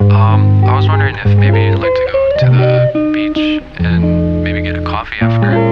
Um, I was wondering if maybe you'd like to go to the beach and maybe get a coffee after.